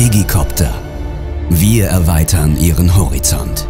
Digicopter. Wir erweitern Ihren Horizont.